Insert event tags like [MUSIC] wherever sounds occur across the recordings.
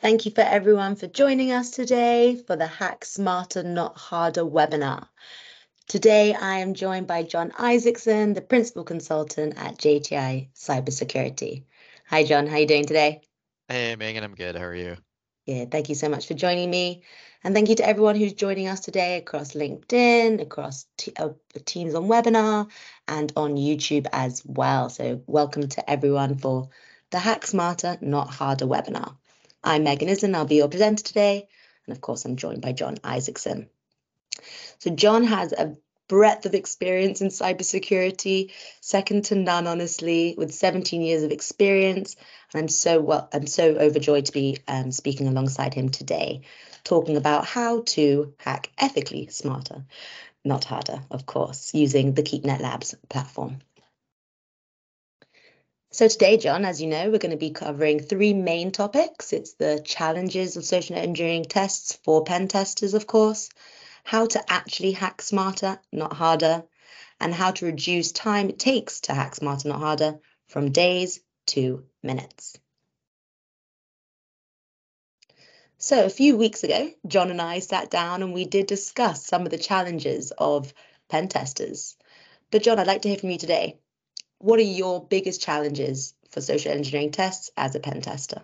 Thank you for everyone for joining us today for the Hack Smarter Not Harder webinar. Today I am joined by Jon Isaacson, the Principal Consultant at JTI Cybersecurity. Hi Jon, how are you doing today? Hey Megan, I'm good. How are you? Yeah, thank you so much for joining me. And thank you to everyone who's joining us today across LinkedIn, across uh, Teams on webinar, and on YouTube as well. So welcome to everyone for the Hack Smarter, Not Harder webinar. I'm Megan Islin, I'll be your presenter today. And of course, I'm joined by Jon Isaacson. So Jon has a breadth of experience in cybersecurity, second to none, honestly, with 17 years of experience. And I'm so well, I'm so overjoyed to be um, speaking alongside him today, talking about how to hack ethically smarter, not harder, of course, using the KeepNet Labs platform. So today, Jon, as you know, we're going to be covering three main topics. It's the challenges of social engineering tests for pen testers, of course, how to actually hack smarter, not harder, and how to reduce time it takes to hack smarter, not harder, from days to minutes. So a few weeks ago, Jon and I sat down and we did discuss some of the challenges of pen testers. But Jon, I'd like to hear from you today what are your biggest challenges for social engineering tests as a pen tester?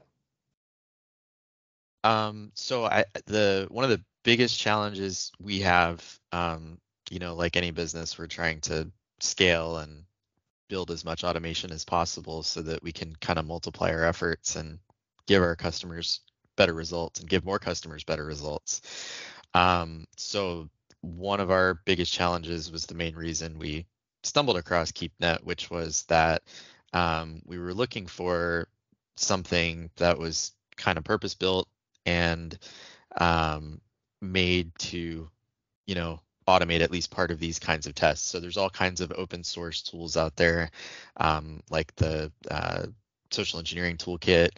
Um, so I the one of the biggest challenges we have, um, you know, like any business, we're trying to scale and build as much automation as possible so that we can kind of multiply our efforts and give our customers better results and give more customers better results. Um, so one of our biggest challenges was the main reason we stumbled across KeepNet, which was that um, we were looking for something that was kind of purpose built and um, made to, you know, automate at least part of these kinds of tests. So there's all kinds of open source tools out there, um, like the uh, social engineering toolkit,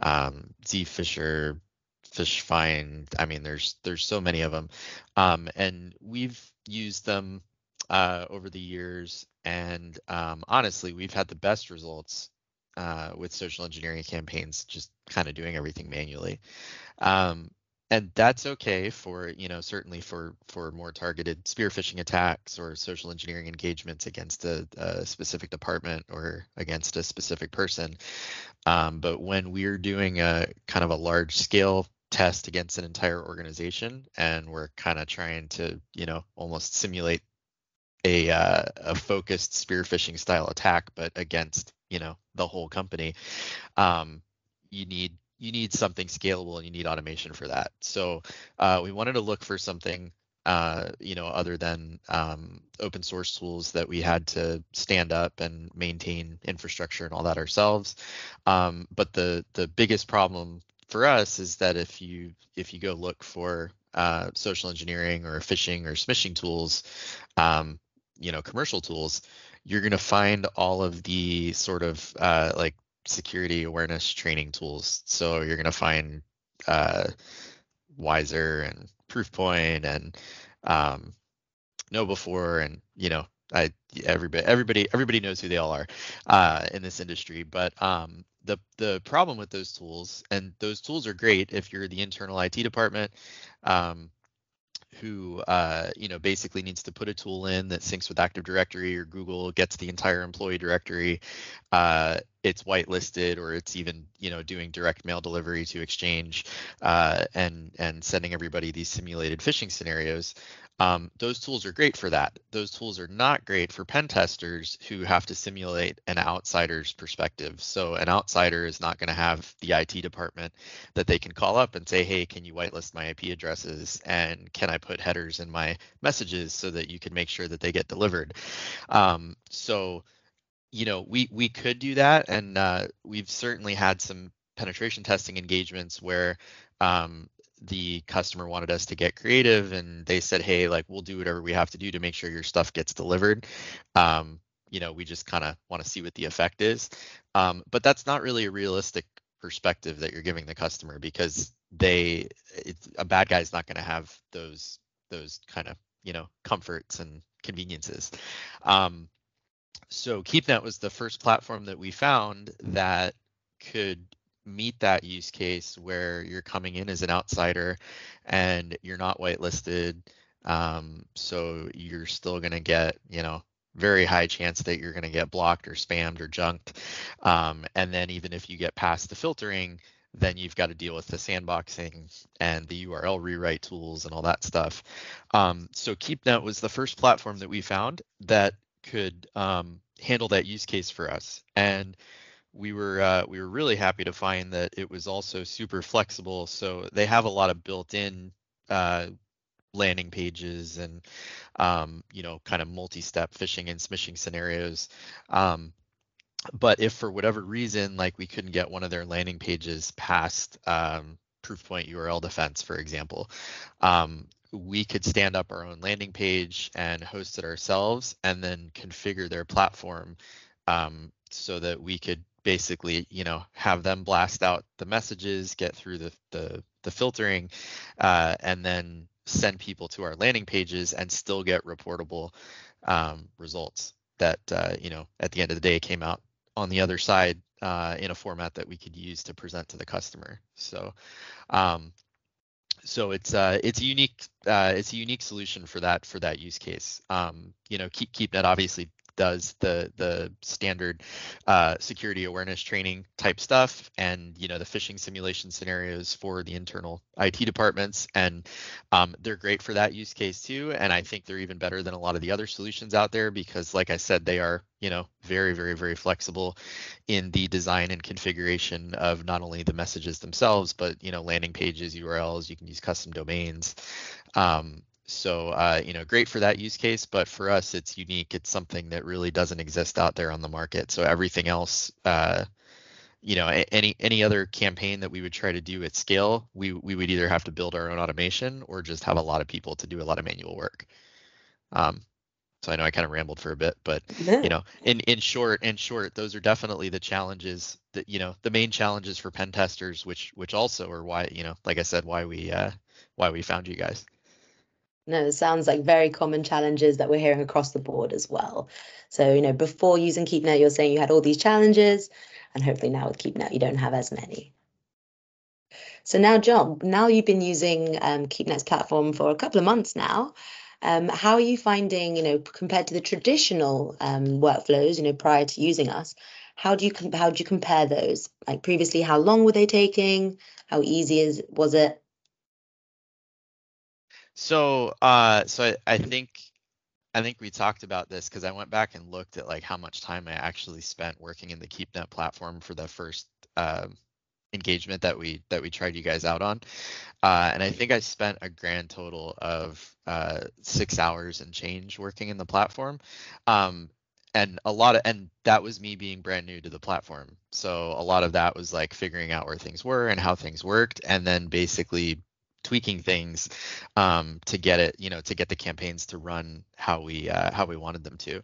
um, Zphisher, Fishfind. I mean, there's there's so many of them, um, and we've used them uh, over the years, and um, honestly, we've had the best results uh, with social engineering campaigns, just kind of doing everything manually. Um, and that's okay for you know certainly for for more targeted spear phishing attacks or social engineering engagements against a, a specific department or against a specific person um, but when we're doing a kind of a large scale test against an entire organization and we're kind of trying to you know almost simulate a uh, a focused spear phishing style attack, but against you know the whole company, um, you need you need something scalable and you need automation for that. So uh, we wanted to look for something uh, you know other than um, open source tools that we had to stand up and maintain infrastructure and all that ourselves. Um, but the the biggest problem for us is that if you if you go look for uh, social engineering or phishing or smishing tools, um, you know commercial tools you're going to find all of the sort of uh, like security awareness training tools. So you're going to find uh, Wizer and proofpoint and um, KnowBe4 and you know I everybody everybody everybody knows who they all are uh, in this industry. But um, the the problem with those tools and those tools are great if you're the internal IT department um, who uh, you know basically needs to put a tool in that syncs with Active Directory or Google, gets the entire employee directory. Uh, it's whitelisted or it's even you know doing direct mail delivery to Exchange uh, and and sending everybody these simulated phishing scenarios. Um, those tools are great for that. Those tools are not great for pen testers who have to simulate an outsider's perspective. So an outsider is not going to have the IT department that they can call up and say, hey, can you whitelist my IP addresses? And can I put headers in my messages so that you can make sure that they get delivered? Um, so, you know, we, we could do that. And uh, we've certainly had some penetration testing engagements where um, the customer wanted us to get creative and they said hey like we'll do whatever we have to do to make sure your stuff gets delivered. Um, you know we just kind of want to see what the effect is. Um, but that's not really a realistic perspective that you're giving the customer because they it's a bad guy's not going to have those those kind of you know comforts and conveniences. Um, so keepnet was the first platform that we found that could meet that use case where you're coming in as an outsider and you're not whitelisted um, so you're still going to get you know very high chance that you're going to get blocked or spammed or junked. Um, and then even if you get past the filtering then you've got to deal with the sandboxing and the url rewrite tools and all that stuff. Um, so keepnet was the first platform that we found that could um, handle that use case for us. And we were uh, we were really happy to find that it was also super flexible. So they have a lot of built-in uh, landing pages and um, you know kind of multi-step phishing and smishing scenarios. Um, but if for whatever reason, like we couldn't get one of their landing pages past um, Proofpoint URL defense, for example, um, we could stand up our own landing page and host it ourselves, and then configure their platform um, so that we could basically you know have them blast out the messages get through the the, the filtering uh, and then send people to our landing pages and still get reportable um, results that uh, you know at the end of the day came out on the other side uh, in a format that we could use to present to the customer so um, so it's uh, it's a unique uh, it's a unique solution for that for that use case. Um, you know, Keep KeepNet obviously does the the standard uh, security awareness training type stuff and you know the phishing simulation scenarios for the internal IT departments. And um, they're great for that use case too. And I think they're even better than a lot of the other solutions out there because like I said they are you know very very very flexible in the design and configuration of not only the messages themselves but you know landing pages URLs you can use custom domains. Um, so, uh, you know, great for that use case, but for us, it's unique. It's something that really doesn't exist out there on the market. So everything else, uh, you know, any any other campaign that we would try to do at scale, we we would either have to build our own automation or just have a lot of people to do a lot of manual work. Um, so I know I kind of rambled for a bit, but yeah. you know, in in short, in short, those are definitely the challenges that you know the main challenges for pen testers, which which also are why you know, like I said, why we uh, why we found you guys. No, it sounds like very common challenges that we're hearing across the board as well. So, you know, before using KeepNet, you're saying you had all these challenges, and hopefully now with KeepNet, you don't have as many. So now, Jon, now you've been using um, KeepNet's platform for a couple of months now. Um, how are you finding, you know, compared to the traditional um, workflows, you know, prior to using us? How do you how do you compare those? Like previously, how long were they taking? How easy is was it? So, uh, so I, I think I think we talked about this because I went back and looked at like how much time I actually spent working in the KeepNet platform for the first uh, engagement that we that we tried you guys out on, uh, and I think I spent a grand total of uh, six hours and change working in the platform. Um, and a lot of and that was me being brand new to the platform so a lot of that was like figuring out where things were and how things worked and then basically tweaking things um, to get it, you know, to get the campaigns to run how we uh, how we wanted them to.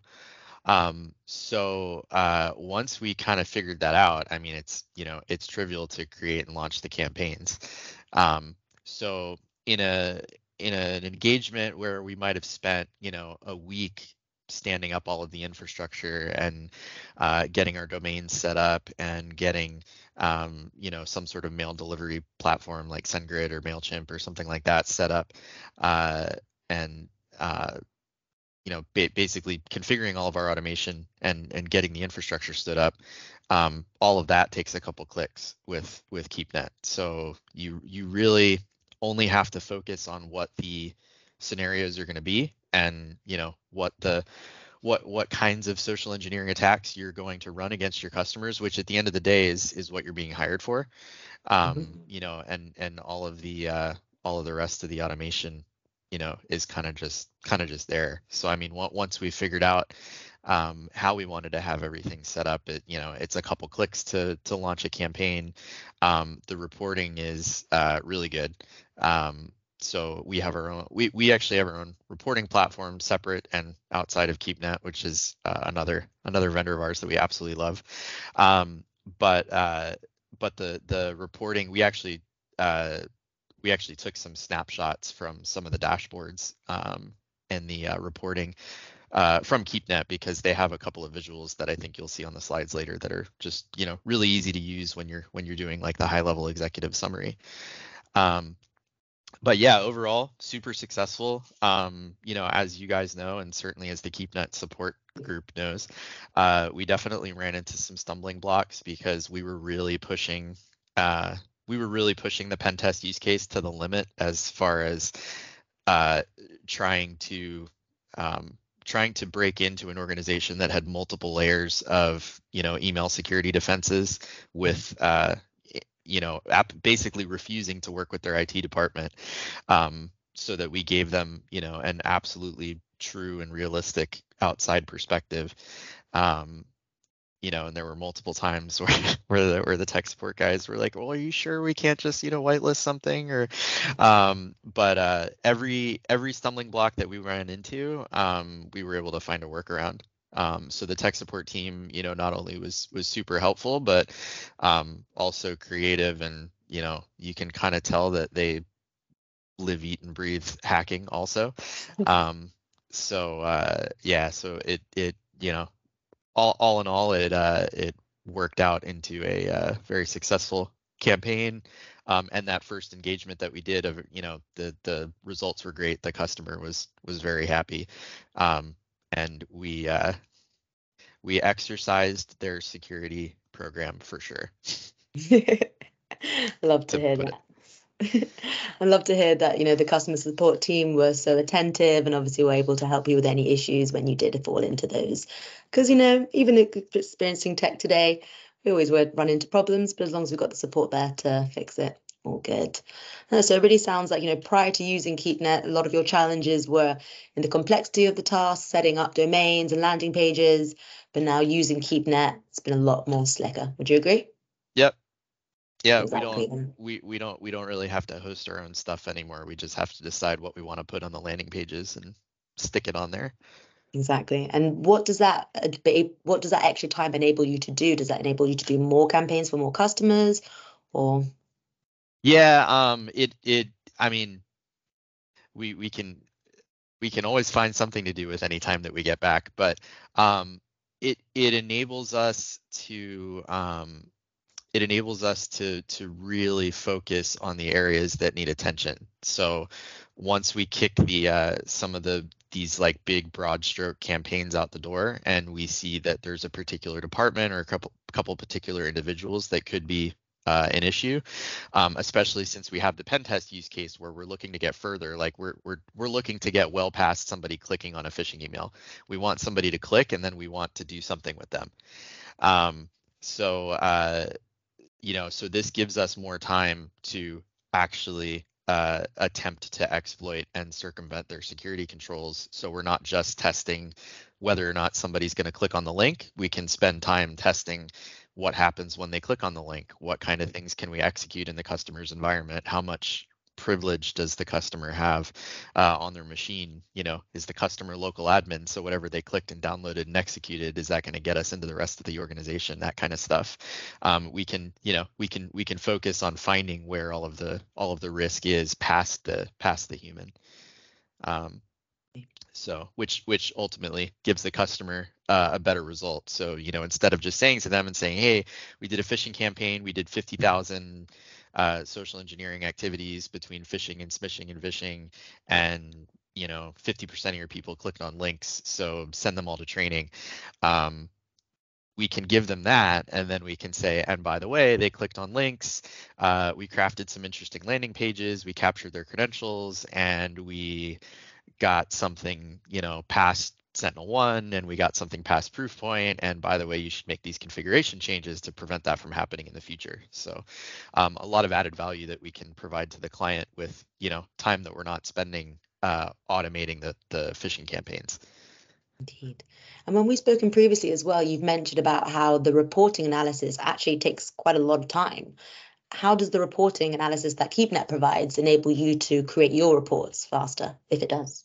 Um, so uh, once we kind of figured that out, I mean, it's you know, it's trivial to create and launch the campaigns. Um, so in a in a, an engagement where we might have spent you know a week standing up all of the infrastructure and uh, getting our domains set up and getting um, you know some sort of mail delivery platform like SendGrid or Mailchimp or something like that set up uh, and uh, you know ba- basically configuring all of our automation and and getting the infrastructure stood up um, all of that takes a couple clicks with with KeepNet. So you you really only have to focus on what the scenarios are going to be and you know what the what what kinds of social engineering attacks you're going to run against your customers which at the end of the day is is what you're being hired for. Um, mm-hmm. you know and and all of the uh, all of the rest of the automation you know is kind of just kind of just there. So i mean once we figured out um, how we wanted to have everything set up it you know it's a couple clicks to to launch a campaign. Um, the reporting is uh, really good. Um, so we have our own we, we actually have our own reporting platform separate and outside of keepnet which is uh, another another vendor of ours that we absolutely love um, but uh, but the the reporting we actually uh, we actually took some snapshots from some of the dashboards um, and the uh, reporting uh, from KeepNet because they have a couple of visuals that I think you'll see on the slides later that are just you know really easy to use when you're when you're doing like the high level executive summary. Um, but yeah, overall, super successful. Um, you know, as you guys know, and certainly as the KeepNet support group knows, uh, we definitely ran into some stumbling blocks because we were really pushing. Uh, we were really pushing the pen test use case to the limit as far as uh, trying to um, trying to break into an organization that had multiple layers of you know email security defenses with uh, you know basically refusing to work with their IT department um, so that we gave them you know an absolutely true and realistic outside perspective um, you know, and there were multiple times [LAUGHS] where where the where the tech support guys were like, "Well, are you sure we can't just you know whitelist something?" Or, um, but uh, every every stumbling block that we ran into, um, we were able to find a workaround. Um, so the tech support team, you know, not only was was super helpful, but um, also creative, and you know, you can kind of tell that they live, eat, and breathe [LAUGHS] hacking also. [LAUGHS] Um, so uh, yeah, so it it you know all all in all, it uh, it worked out into a uh, very successful campaign. Um, and that first engagement that we did of you know the the results were great. The customer was was very happy, um, and we uh, we exercised their security program for sure. [LAUGHS] Love to, to hear that. [LAUGHS] I'd love to hear that, you know, the customer support team were so attentive and obviously were able to help you with any issues when you did fall into those. Because, you know, even experiencing tech today, we always would run into problems, but as long as we've got the support there to fix it, all good. Uh, so it really sounds like, you know, prior to using KeepNet, a lot of your challenges were in the complexity of the task, setting up domains and landing pages. But now using KeepNet, it's been a lot more slicker. Would you agree? Yep, yeah, exactly. we don't we, we don't we don't really have to host our own stuff anymore. We just have to decide what we want to put on the landing pages and stick it on there. Exactly. And what does that what does that extra time enable you to do? Does that enable you to do more campaigns for more customers or Yeah, um it it I mean we we can we can always find something to do with any time that we get back, but um it it enables us to um it enables us to to really focus on the areas that need attention. So once we kick the uh, some of the these like big broad stroke campaigns out the door and we see that there's a particular department or a couple couple particular individuals that could be uh, an issue, um, especially since we have the pen test use case where we're looking to get further. Like we're we're we're looking to get well past somebody clicking on a phishing email. We want somebody to click and then we want to do something with them. Um, so uh, you know, so this gives us more time to actually uh, attempt to exploit and circumvent their security controls. So we're not just testing whether or not somebody's going to click on the link. We can spend time testing what happens when they click on the link. What kind of things can we execute in the customer's environment? How much privilege does the customer have uh, on their machine? You know, is the customer local admin? So whatever they clicked and downloaded and executed, is that going to get us into the rest of the organization? That kind of stuff. Um, we can, you know, we can we can focus on finding where all of the all of the risk is past the past the human. Um, so which which ultimately gives the customer uh, a better result so you know instead of just saying to them and saying hey we did a phishing campaign we did 50000 uh, social engineering activities between phishing and smishing and vishing, and you know 50% of your people clicked on links, so send them all to training. Um, we can give them that and then we can say and by the way they clicked on links uh, we crafted some interesting landing pages we captured their credentials and we got something you know past Sentinel One and we got something past Proofpoint. And by the way, you should make these configuration changes to prevent that from happening in the future. So um, a lot of added value that we can provide to the client with, you know, time that we're not spending uh, automating the, the phishing campaigns. Indeed. And when we've spoken previously as well, you've mentioned about how the reporting analysis actually takes quite a lot of time. How does the reporting analysis that KeepNet provides enable you to create your reports faster, if it does?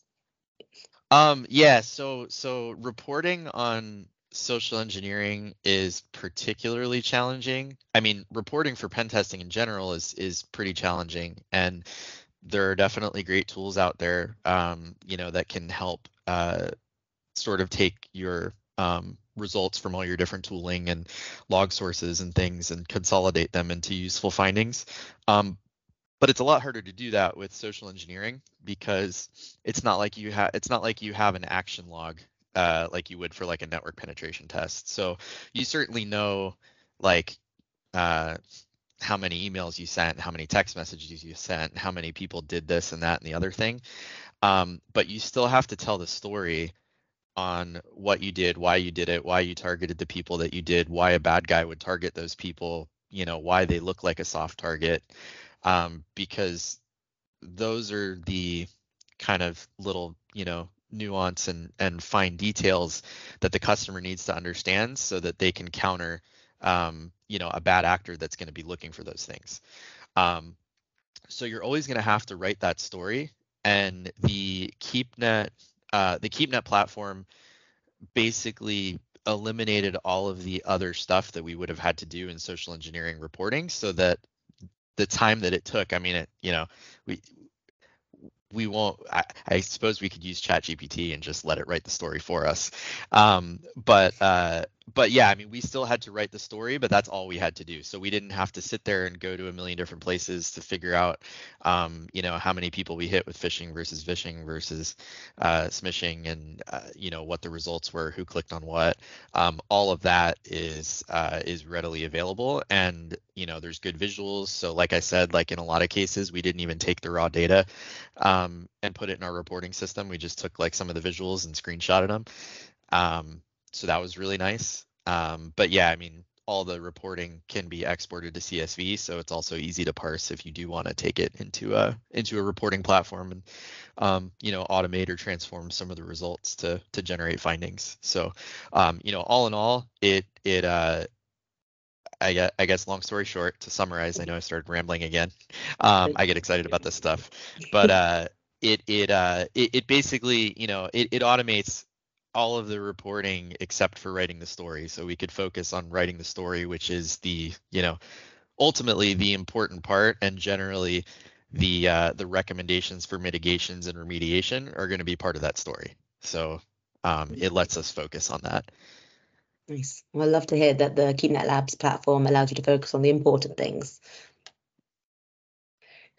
Um, yeah, so so reporting on social engineering is particularly challenging. I mean, reporting for pen testing in general is is pretty challenging, and there are definitely great tools out there, um, you know, that can help uh, sort of take your um, results from all your different tooling and log sources and things and consolidate them into useful findings. Um, but it's a lot harder to do that with social engineering because it's not like you have it's not like you have an action log uh, like you would for like a network penetration test. So you certainly know like uh, how many emails you sent, how many text messages you sent, how many people did this and that and the other thing. Um, but you still have to tell the story on what you did, why you did it, why you targeted the people that you did, why a bad guy would target those people, you know, why they look like a soft target, um, because those are the kind of little, you know, nuance and and fine details that the customer needs to understand so that they can counter, um, you know, a bad actor that's going to be looking for those things. Um, so you're always going to have to write that story, and the KeepNet uh, the KeepNet platform basically eliminated all of the other stuff that we would have had to do in social engineering reporting so that the time that it took. I mean it you know we we won't I, I suppose we could use chat gpt and just let it write the story for us. Um, but uh, but yeah, I mean, we still had to write the story, but that's all we had to do. So we didn't have to sit there and go to a million different places to figure out, um, you know, how many people we hit with phishing versus vishing versus uh, smishing, and uh, you know what the results were, who clicked on what. Um, all of that is uh, is readily available, and you know, there's good visuals. So like I said, like in a lot of cases, we didn't even take the raw data um, and put it in our reporting system. We just took like some of the visuals and screenshotted them. Um, so that was really nice. Um, but yeah, I mean, all the reporting can be exported to CSV, so it's also easy to parse if you do want to take it into a into a reporting platform and um, you know automate or transform some of the results to to generate findings. So um, you know, all in all, it it uh, I guess, I guess long story short, to summarize, I know I started rambling again. Um, I get excited about this stuff, but uh, it it uh, it, it basically you know it, it automates all of the reporting except for writing the story. So we could focus on writing the story which is the you know ultimately the important part and generally the uh, the recommendations for mitigations and remediation are going to be part of that story. So um, it lets us focus on that. Nice. Well i love to hear that the keepnet labs platform allows you to focus on the important things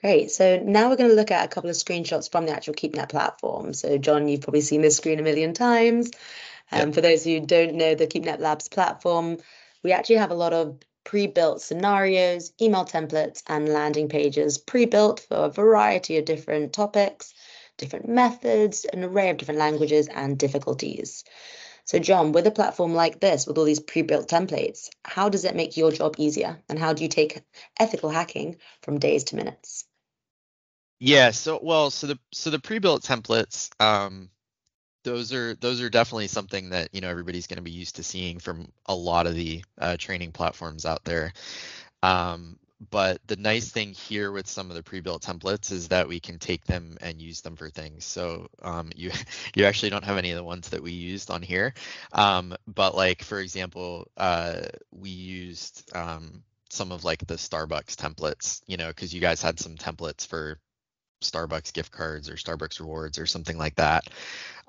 Great. So now we're going to look at a couple of screenshots from the actual KeepNet platform. So Jon, you've probably seen this screen a million times. Um, yep. For those who don't know the KeepNet Labs platform, we actually have a lot of pre-built scenarios, email templates, and landing pages pre-built for a variety of different topics, different methods, an array of different languages and difficulties. So Jon, with a platform like this, with all these pre-built templates, how does it make your job easier? And how do you take ethical hacking from days to minutes? Yeah. So well, so the so the pre-built templates, um, those are those are definitely something that you know everybody's going to be used to seeing from a lot of the uh, training platforms out there. Um, but the nice thing here with some of the pre-built templates is that we can take them and use them for things. So um, [LAUGHS] you you actually don't have any of the ones that we used on here, um, but like for example, uh, we used um, some of like the Starbucks templates, you know, because you guys had some templates for Starbucks gift cards or Starbucks rewards or something like that.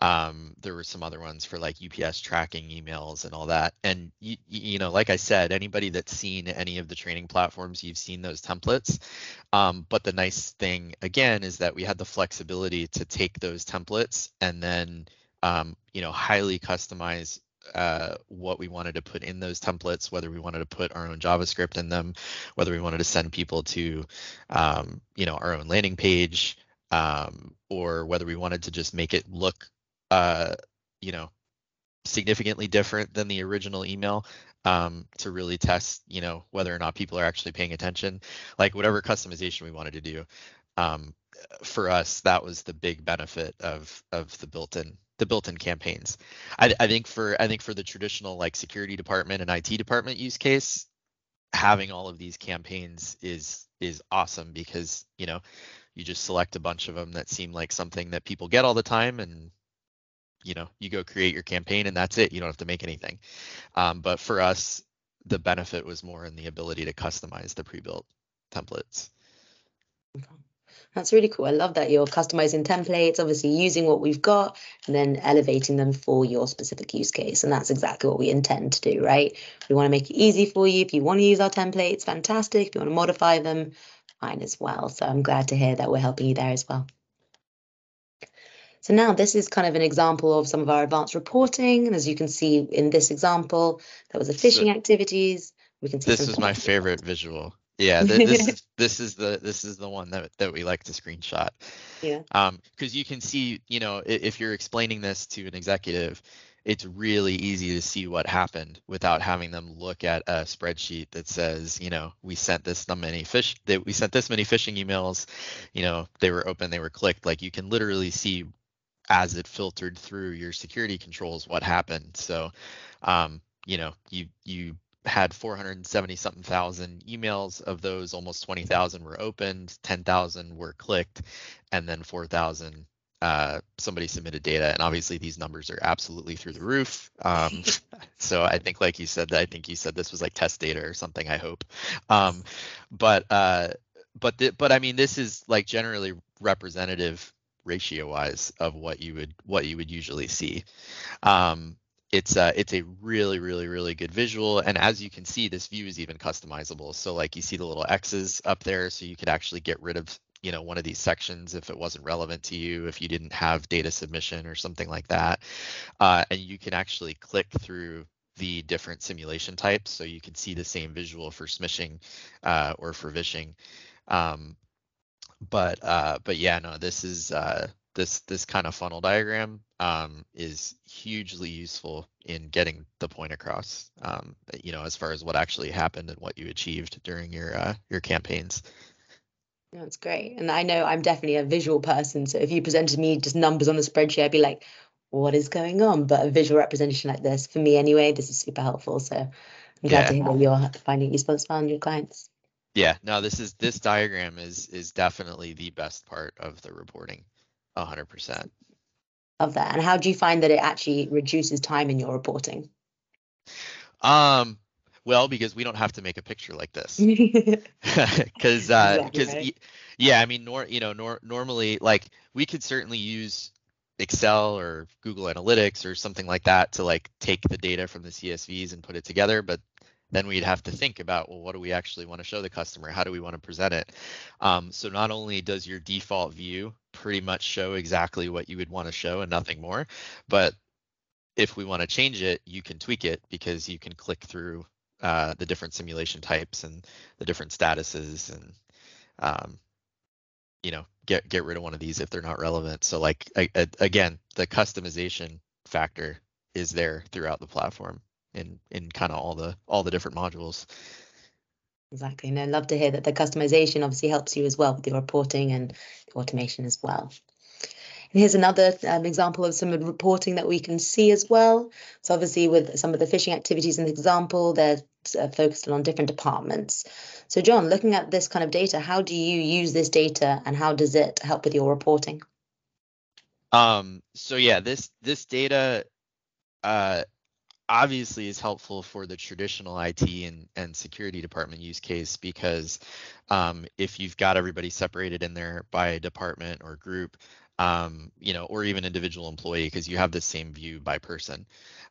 Um, there were some other ones for like UPS tracking emails and all that. And you, you know, like I said, anybody that's seen any of the training platforms, you've seen those templates. Um, but the nice thing again is that we had the flexibility to take those templates and then um, you know highly customize uh, what we wanted to put in those templates, whether we wanted to put our own JavaScript in them, whether we wanted to send people to, um, you know, our own landing page, um, or whether we wanted to just make it look, uh, you know, significantly different than the original email um, to really test, you know, whether or not people are actually paying attention. Like whatever customization we wanted to do, um, for us, that was the big benefit of of the built-in the built-in campaigns. I, I think for I think for the traditional like security department and IT department use case, having all of these campaigns is is awesome because you know you just select a bunch of them that seem like something that people get all the time and you know you go create your campaign and that's it. You don't have to make anything. Um, but for us the benefit was more in the ability to customize the pre-built templates That's really cool. I love that you're customizing templates, obviously using what we've got and then elevating them for your specific use case. And that's exactly what we intend to do, right? We want to make it easy for you. If you want to use our templates, fantastic. If you want to modify them, fine as well. So I'm glad to hear that we're helping you there as well. So now this is kind of an example of some of our advanced reporting. And as you can see in this example, there was a phishing so activities. We can see this is my favorite visual. Yeah, th- this is [LAUGHS] this is the this is the one that that we like to screenshot. Yeah. Um, because you can see, you know, if you're explaining this to an executive, it's really easy to see what happened without having them look at a spreadsheet that says, you know, we sent this many fish that we sent this many phishing emails, you know, they were open, they were clicked. Like you can literally see as it filtered through your security controls what happened. So, um, you know, you you had 470 something thousand emails. Of those almost 20,000 were opened 10,000 were clicked and then 4,000 uh, somebody submitted data. And obviously these numbers are absolutely through the roof. Um, [LAUGHS] so i think like you said that i think you said this was like test data or something i hope. Um, but uh, but the, but i mean this is like generally representative ratio wise of what you would what you would usually see. Um, it's uh, it's a really really really good visual. And as you can see this view is even customizable. So like you see the little x's up there so you could actually get rid of you know one of these sections if it wasn't relevant to you if you didn't have data submission or something like that. Uh, and you can actually click through the different simulation types so you can see the same visual for smishing uh, or for vishing. Um, but uh, but yeah no this is uh, this this kind of funnel diagram um, is hugely useful in getting the point across. Um, you know, as far as what actually happened and what you achieved during your uh, your campaigns. That's great, and I know I'm definitely a visual person. So if you presented me just numbers on a spreadsheet, I'd be like, "What is going on?" But a visual representation like this, for me anyway, this is super helpful. So I'm glad yeah. to hear that you're finding it useful as well on your clients. Yeah, no, this is this diagram is is definitely the best part of the reporting hundred percent. Of that. And how do you find that it actually reduces time in your reporting? Um, well, because we don't have to make a picture like this. [LAUGHS] Because, uh, because, right. yeah, I mean, nor, you know, nor, normally, like, we could certainly use Excel or Google Analytics or something like that to like take the data from the CSVs and put it together. But then we'd have to think about well what do we actually want to show the customer? How do we want to present it? Um, so not only does your default view pretty much show exactly what you would want to show and nothing more but if we want to change it you can tweak it because you can click through uh, the different simulation types and the different statuses and um, you know get get rid of one of these if they're not relevant. So like I, I, again the customization factor is there throughout the platform in in kind of all the all the different modules. Exactly, and I love to hear that the customization obviously helps you as well with your reporting and the automation as well. And here's another um, example of some of reporting that we can see as well. So obviously with some of the phishing activities in the example, they're uh, focused on different departments. So Jon, looking at this kind of data, how do you use this data and how does it help with your reporting? Um, so yeah, this this data uh, obviously is helpful for the traditional IT and, and security department use case because um, if you've got everybody separated in there by department or group, um, you know, or even individual employee, because you have the same view by person.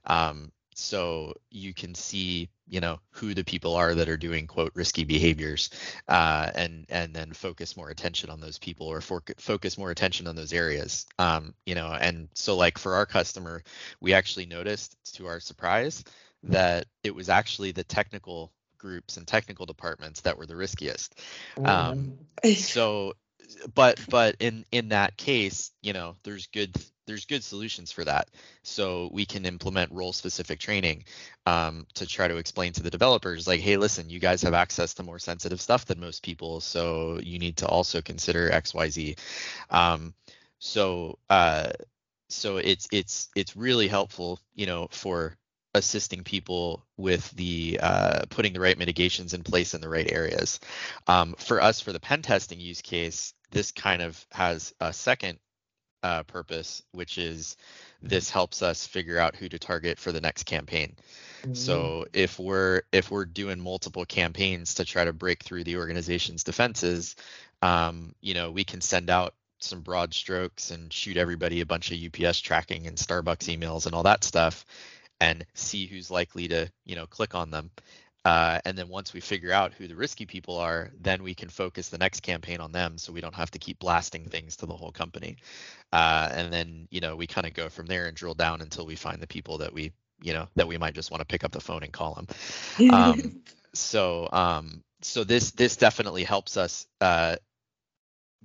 Um, so you can see you know who the people are that are doing quote risky behaviors uh, and and then focus more attention on those people or for, focus more attention on those areas um, you know and so like for our customer we actually noticed to our surprise that it was actually the technical groups and technical departments that were the riskiest um, [LAUGHS] so but but in in that case you know there's good there's good solutions for that. So we can implement role specific training um, to try to explain to the developers like, hey, listen, you guys have access to more sensitive stuff than most people, so you need to also consider X, Y, Z. Um, so uh, so it's it's it's really helpful, you know, for assisting people with the uh, putting the right mitigations in place in the right areas. Um, for us, for the pen testing use case, this kind of has a second uh, purpose, which is this helps us figure out who to target for the next campaign. Mm-hmm. So if we're if we're doing multiple campaigns to try to break through the organization's defenses, um, you know, we can send out some broad strokes and shoot everybody a bunch of UPS tracking and Starbucks emails and all that stuff, and see who's likely to you know click on them. Uh, and then once we figure out who the risky people are, then we can focus the next campaign on them, so we don't have to keep blasting things to the whole company. Uh, and then you know we kind of go from there and drill down until we find the people that we you know that we might just want to pick up the phone and call them. Um, [LAUGHS] so um, so this this definitely helps us uh,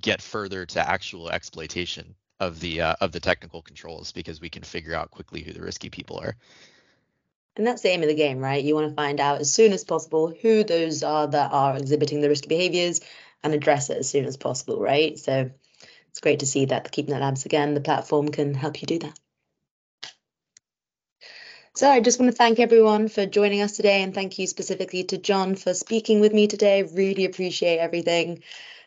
get further to actual exploitation of the uh, of the technical controls because we can figure out quickly who the risky people are. And that's the aim of the game, right? You want to find out as soon as possible who those are that are exhibiting the risky behaviors and address it as soon as possible, right? So it's great to see that the KeepNet Labs, again, the platform can help you do that. So I just want to thank everyone for joining us today and thank you specifically to Jon for speaking with me today. Really appreciate everything.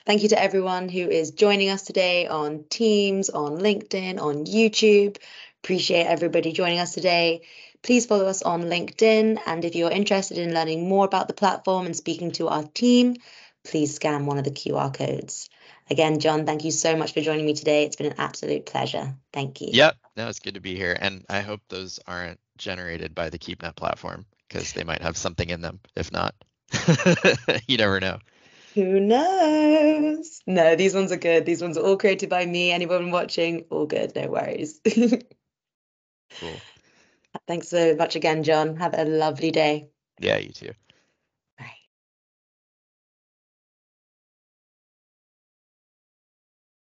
Thank you to everyone who is joining us today on Teams, on LinkedIn, on YouTube. Appreciate everybody joining us today. Please follow us on LinkedIn. And if you're interested in learning more about the platform and speaking to our team, please scan one of the QR codes. Again, Jon, thank you so much for joining me today. It's been an absolute pleasure. Thank you. Yep. No, it's good to be here. And I hope those aren't generated by the KeepNet platform because they might have something in them. If not, [LAUGHS] you never know. Who knows? No, these ones are good. These ones are all created by me. Anyone watching, all good. No worries. [LAUGHS] cool. Thanks so much again, Jon. Have a lovely day. Yeah, you too.